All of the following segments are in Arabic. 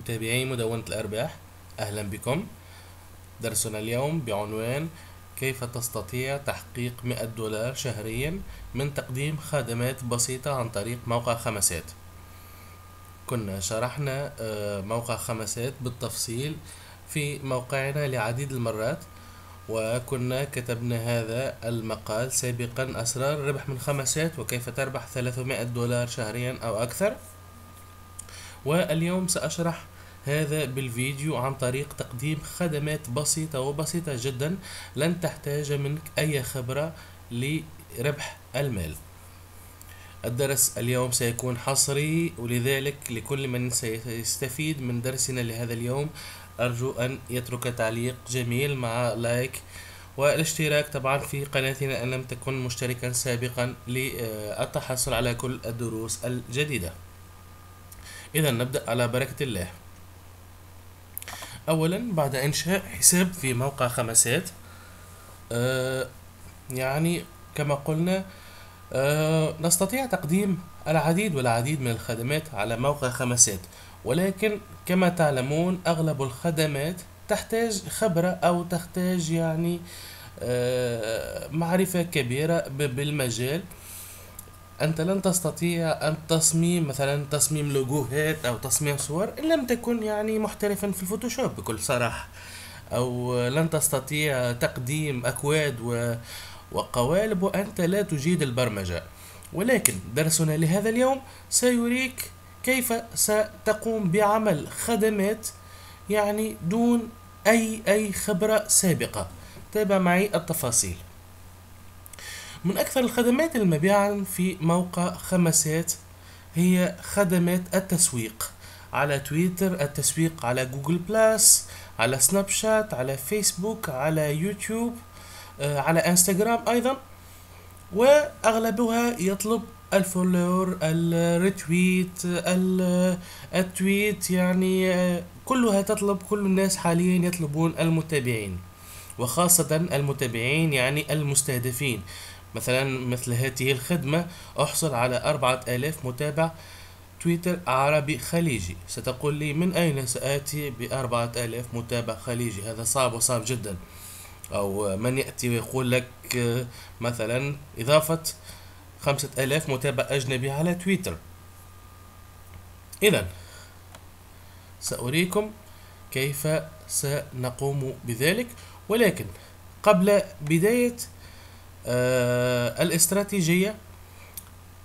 متابعي مدونة الأرباح أهلا بكم. درسنا اليوم بعنوان كيف تستطيع تحقيق 100 دولار شهريا من تقديم خدمات بسيطة عن طريق موقع خمسات كنا شرحنا آه، موقع خمسات بالتفصيل في موقعنا لعديد المرات وكنا كتبنا هذا المقال سابقا أسرار الربح من خمسات وكيف تربح 300 دولار شهريا أو أكثر. واليوم سأشرح هذا بالفيديو عن طريق تقديم خدمات بسيطة وبسيطة جدا لن تحتاج منك أي خبرة لربح المال. الدرس اليوم سيكون حصري ولذلك لكل من سيستفيد من درسنا لهذا اليوم أرجو أن يترك تعليق جميل مع لايك والاشتراك طبعا في قناتنا إن لم تكن مشتركا سابقا للتحصل على كل الدروس الجديدة. إذا نبدأ على بركة الله. أولا بعد إنشاء حساب في موقع خمسات آه يعني كما قلنا آه نستطيع تقديم العديد والعديد من الخدمات على موقع خمسات ولكن كما تعلمون أغلب الخدمات تحتاج خبرة أو تحتاج يعني آه معرفة كبيرة بالمجال. أنت لن تستطيع أن تصميم مثلا تصميم لوجوهات أو تصميم صور إن لم تكن يعني محترفا في الفوتوشوب بكل صراحة. أو لن تستطيع تقديم أكواد و... وقوالب وأنت لا تجيد البرمجة. ولكن درسنا لهذا اليوم سيريك كيف ستقوم بعمل خدمات يعني دون أي أي خبرة سابقة. تابع معي التفاصيل. من أكثر الخدمات المبيعا في موقع خمسات هي خدمات التسويق. على تويتر التسويق على جوجل بلاس على سناب شات على فيسبوك على يوتيوب آه، على إنستغرام أيضا. وأغلبها يطلب ال follower ال retweet ال tweet يعني آه، كلها تطلب كل الناس حاليا يطلبون المتابعين. وخاصة المتابعين يعني المستهدفين. مثلا مثل هذه الخدمة أحصل على أربعة آلاف متابع تويتر عربي خليجي. ستقول لي من أين سآتي بأربعة آلاف متابع خليجي؟ هذا صعب وصعب جدا. أو من يأتي ويقول لك مثلا إضافة خمسة آلاف متابع أجنبي على تويتر. إذا سأريكم كيف سنقوم بذلك. ولكن قبل بداية الاستراتيجية.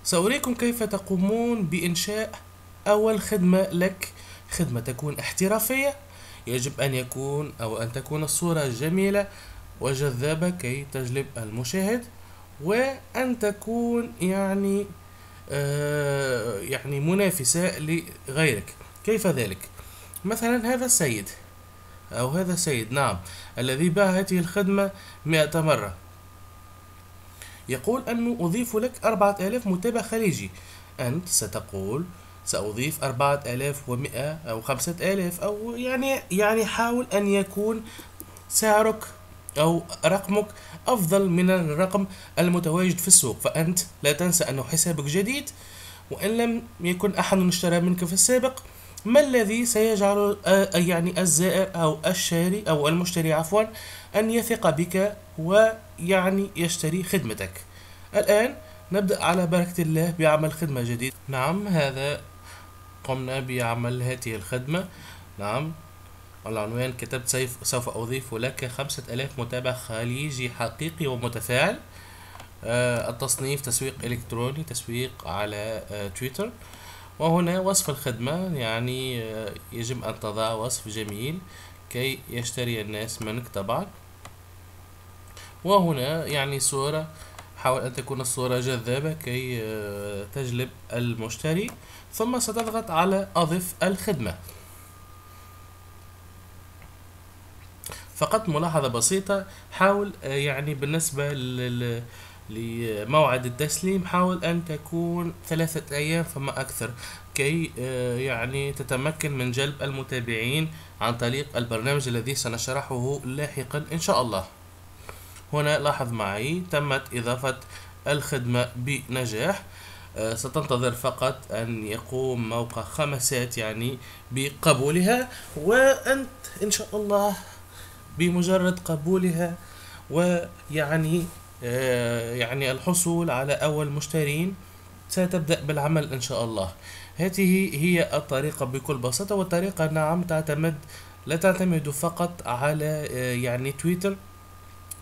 سأريكم كيف تقومون بإنشاء أول خدمة لك؟ خدمة تكون احترافية. يجب أن يكون أو أن تكون الصورة جميلة وجذابة كي تجلب المشاهد وأن تكون يعني آه يعني منافسة لغيرك. كيف ذلك؟ مثلا هذا السيد أو هذا السيد نعم الذي باع هذه الخدمة مئة مرة. يقول أنه أضيف لك أربعة آلاف متابع خليجي. أنت ستقول سأضيف أربعة آلاف ومئة أو خمسة آلاف أو يعني يعني حاول أن يكون سعرك أو رقمك أفضل من الرقم المتواجد في السوق. فأنت لا تنسى أنه حسابك جديد وإن لم يكن أحد اشترى منك في السابق ما الذي سيجعل يعني الزائر أو الشاري أو المشتري عفوا أن يثق بك ويعني يشتري خدمتك؟ الآن نبدأ على بركة الله بعمل خدمة جديدة. نعم هذا قمنا بعمل هذه الخدمة. نعم العنوان كتبت سيف سوف أضيف لك خمسة ألاف متابع خليجي حقيقي ومتفاعل. آه التصنيف تسويق إلكتروني تسويق على آه تويتر. وهنا وصف الخدمة يعني آه يجب أن تضع وصف جميل كي يشتري الناس منك طبعا وهنا يعني صورة حاول أن تكون الصورة جذابة كي آه، تجلب المشتري ثم ستضغط على أضف الخدمة. فقط ملاحظة بسيطة حاول آه، يعني بالنسبة لموعد التسليم حاول أن تكون ثلاثة أيام فما أكثر كي آه، يعني تتمكن من جلب المتابعين عن طريق البرنامج الذي سنشرحه لاحقا إن شاء الله. هنا لاحظ معي تمت إضافة الخدمة بنجاح. آه، ستنتظر فقط أن يقوم موقع خمسات يعني بقبولها وأنت إن شاء الله بمجرد قبولها ويعني يعني الحصول على أول مشترين ستبدأ بالعمل إن شاء الله. هذه هي الطريقة بكل بساطة والطريقة نعم تعتمد لا تعتمد فقط على آه، يعني تويتر.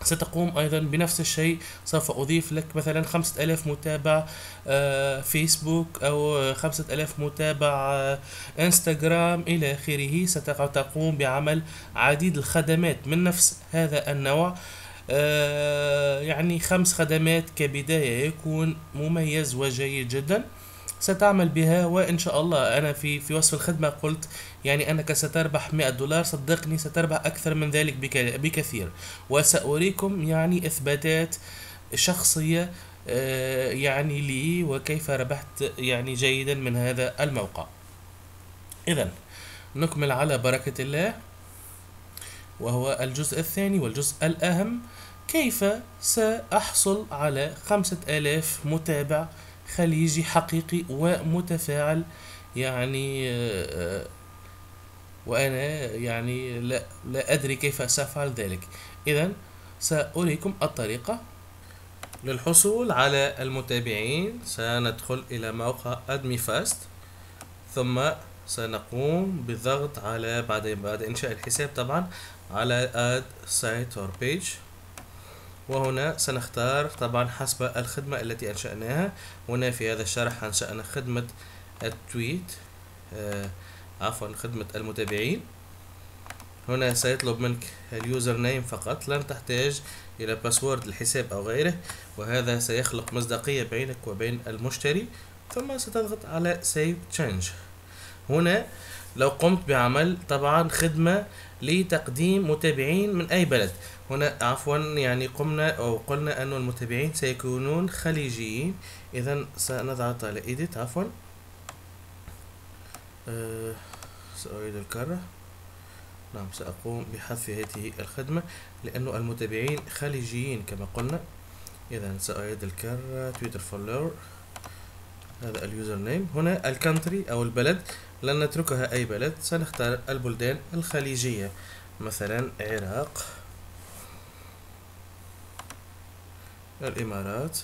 ستقوم أيضا بنفس الشيء. سوف أضيف لك مثلا خمسة ألاف متابع آه، فيسبوك أو خمسة ألاف متابع آه، إنستغرام إلى آخره. ستقوم بعمل عديد الخدمات. من نفس هذا النوع آه، يعني خمس خدمات كبداية يكون مميز وجيد جدا ستعمل بها وإن شاء الله أنا في في وصف الخدمة قلت يعني أنك ستربح 100 دولار صدقني ستربح أكثر من ذلك بكثير. وسأريكم يعني إثباتات شخصية آه، يعني لي وكيف ربحت يعني جيدا من هذا الموقع. إذا نكمل على بركة الله. وهو الجزء الثاني والجزء الأهم كيف سأحصل على خمسة آلاف متابع خليجي حقيقي ومتفاعل؟ يعني آه، وأنا يعني لا, لا أدري كيف سأفعل ذلك. إذا سأريكم الطريقة. للحصول على المتابعين سندخل إلى موقع أدمي فاست ثم سنقوم بالضغط على بعد بعد إنشاء الحساب طبعا. على add site or page. وهنا سنختار طبعا حسب الخدمة التي أنشأناها. هنا في هذا الشرح أنشأنا خدمة ال tweet آه عفوا خدمة المتابعين. هنا سيطلب منك ال username فقط لن تحتاج إلى password الحساب أو غيره وهذا سيخلق مصداقية بينك وبين المشتري ثم ستضغط على Save Change. هنا لو قمت بعمل طبعا خدمة لتقديم متابعين من أي بلد. هنا عفوا يعني قمنا أو قلنا أن المتابعين سيكونون خليجيين. إذا سنضغط على Edit عفوا. أه سأعيد الكرة. نعم سأقوم بحذف هذه الخدمة لأنه المتابعين خليجيين كما قلنا. إذا سأعيد الكرة تويتر follower هذا ال username. هنا ال country أو البلد. لن نتركها أي بلد سنختار البلدان الخليجية مثلا عراق الإمارات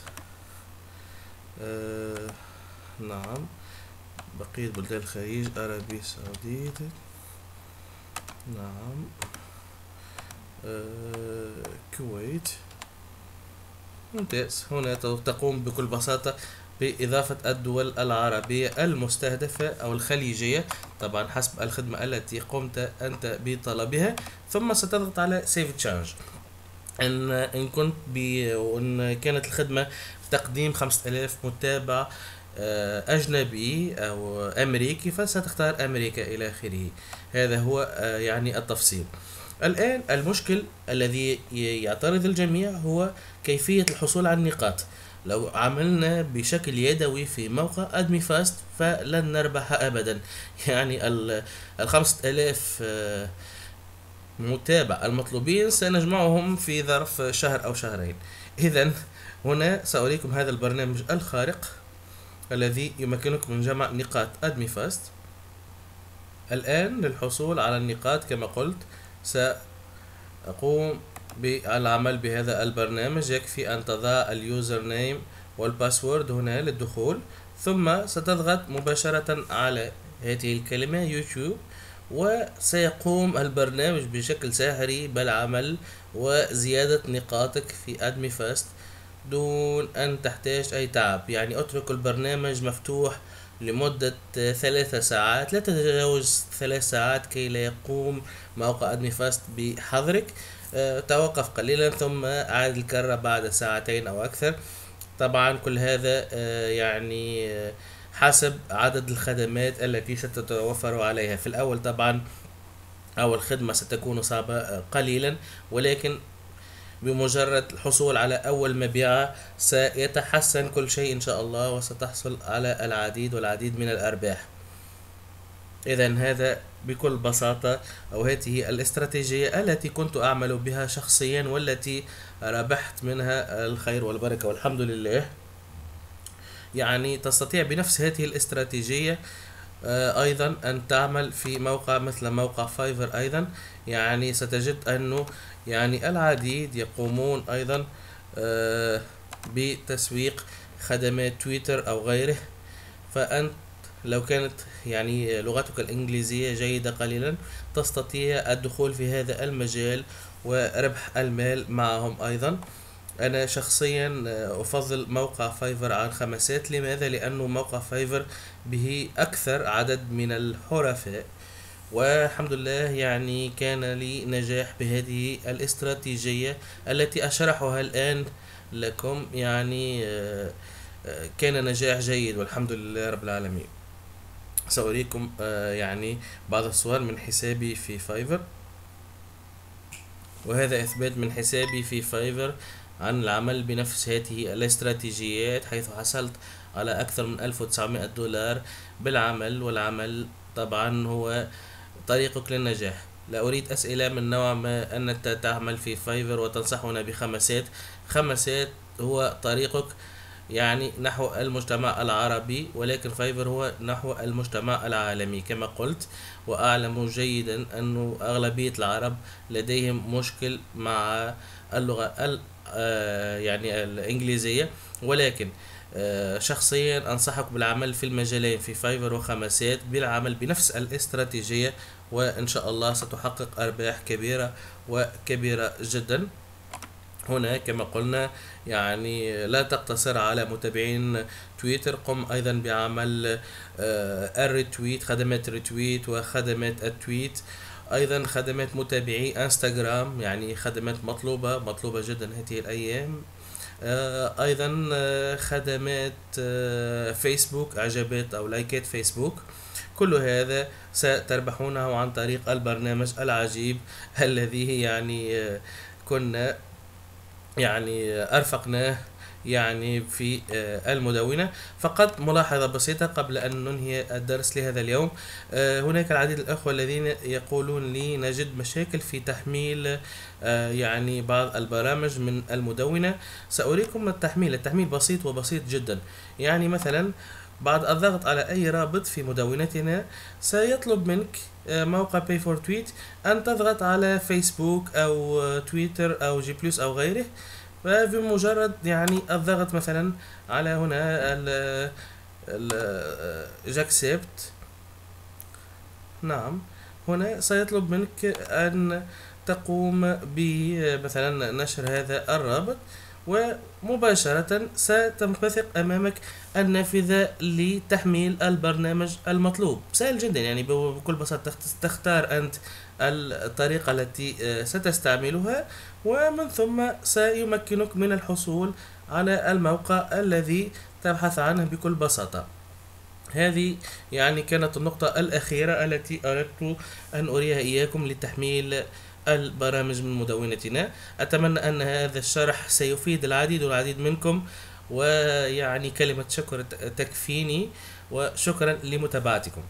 آه نعم بقية بلدان الخليج عربي سعودي نعم آه كويت. ممتاز. هنا تقوم بكل بساطة بإضافة الدول العربية المستهدفة أو الخليجية طبعا حسب الخدمة التي قمت أنت بطلبها. ثم ستضغط على Save Change إن إن كنت وإن كانت الخدمة تقديم خمسة آلاف متابع آه، أجنبي أو أمريكي فستختار أمريكا إلى آخره. هذا هو آه، يعني التفصيل. الآن المشكل الذي يعترض الجميع هو كيفية الحصول على النقاط. لو عملنا بشكل يدوي في موقع ادمي فاست فلن نربح ابدا. يعني الخمسة آلاف آه، متابع المطلوبين سنجمعهم في ظرف شهر أو شهرين. اذا هنا سأريكم هذا البرنامج الخارق الذي يمكنكم من جمع نقاط ادمي فاست الآن للحصول على النقاط كما قلت سأقوم بالعمل بهذا البرنامج يكفي أن تضع ال username وال password هنا للدخول ثم ستضغط مباشرة على هذه الكلمة يوتيوب وسيقوم البرنامج بشكل سحري بالعمل وزيادة نقاطك في أدمي فاست دون أن تحتاج أي تعب. يعني أترك البرنامج مفتوح لمدة ثلاثة ساعات لا تتجاوز ثلاث ساعات كي لا يقوم موقع أدمي فاست بحظرك. توقف قليلا ثم أعاد الكرة بعد ساعتين أو أكثر. طبعا كل هذا آه، يعني آه، حسب عدد الخدمات التي ستتوفر عليها. في الأول طبعا أول خدمة ستكون صعبة قليلا ولكن بمجرد الحصول على أول مبيعة سيتحسن كل شيء إن شاء الله وستحصل على العديد والعديد من الأرباح. إذا هذا بكل بساطة أو هذه الاستراتيجية التي كنت أعمل بها شخصيا والتي ربحت منها الخير والبركة والحمد لله. يعني تستطيع بنفس هذه الاستراتيجية آه، أيضا أن تعمل في موقع مثل موقع فايفر أيضا. يعني ستجد أنه يعني العديد يقومون أيضا آه، بتسويق خدمات تويتر أو غيره. فأنت لو كانت يعني لغتك الإنجليزية جيدة قليلا تستطيع الدخول في هذا المجال وربح المال معهم أيضا. أنا شخصيا أفضل موقع فايفر عن خمسات لماذا؟ لأنه موقع فايفر به أكثر عدد من الحرفاء. والحمد لله يعني كان لي نجاح بهذه الاستراتيجية التي أشرحها الآن لكم. يعني آه، آه، كان نجاح جيد والحمد لله رب العالمين. سأريكم يعني بعض الصور من حسابي في فايفر. وهذا إثبات من حسابي في فايفر عن العمل بنفس هذه الاستراتيجيات حيث حصلت على أكثر من 1900 دولار بالعمل. والعمل طبعا هو طريقك للنجاح. لا أريد أسئلة من نوع ما أنك تعمل في فايفر وتنصحنا بخمسات. خمسات هو طريقك يعني نحو المجتمع العربي ولكن Fiverr هو نحو المجتمع العالمي. كما قلت وأعلم جيدا أنه أغلبية العرب لديهم مشكل مع اللغة آه، يعني الإنجليزية. ولكن آه، شخصيا أنصحك بالعمل في المجالين في Fiverr وخمسات بالعمل بنفس الاستراتيجية وإن شاء الله ستحقق أرباح كبيرة وكبيرة جدا. هنا كما قلنا يعني لا تقتصر على متابعين تويتر قم أيضا بعمل آه، ال retweet خدمات ال retweet وخدمات ال tweet. أيضا خدمات متابعي إنستغرام يعني خدمات مطلوبة مطلوبة جدا هذه الأيام. آه، أيضا آه، خدمات فيسبوك إعجابات أو لايكات فيسبوك. كل هذا ستربحونه عن طريق البرنامج العجيب الذي يعني كنا يعني أرفقناه يعني في آه، المدونة. فقط ملاحظة بسيطة قبل أن ننهي الدرس لهذا اليوم. آه، هناك العديد الأخوة الذين يقولون لي نجد مشاكل في تحميل آه، يعني بعض البرامج من المدونة. سأريكم التحميل. التحميل بسيط وبسيط جدا. يعني مثلا بعد الضغط على أي رابط في مدونتنا سيطلب منك موقع Pay for Tweet أن تضغط على فيسبوك أو تويتر أو G Plus أو غيره. فبمجرد يعني الضغط مثلا على هنا ال j'accepte نعم. هنا سيطلب منك أن تقوم بمثلا نشر هذا الرابط. ومباشرة ستنبثق أمامك النافذة لتحميل البرنامج المطلوب. سهل جدا يعني بكل بساطة تختار أنت الطريقة التي آه، ستستعملها ومن ثم سيمكنك من الحصول على الموقع الذي تبحث عنه بكل بساطة. هذه يعني كانت النقطة الأخيرة التي أردت أن أريها إياكم لتحميل البرامج من مدونتنا أتمنى أن هذا الشرح سيفيد العديد والعديد منكم ويعني كلمة شكر تكفيني وشكرا لمتابعتكم.